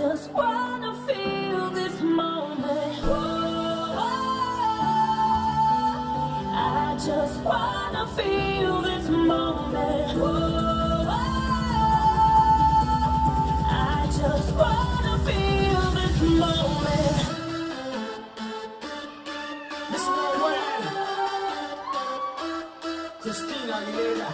just wanna feel this moment. Oh, I just wanna feel this moment. Oh, I just wanna feel this moment. This Christina Aguilera.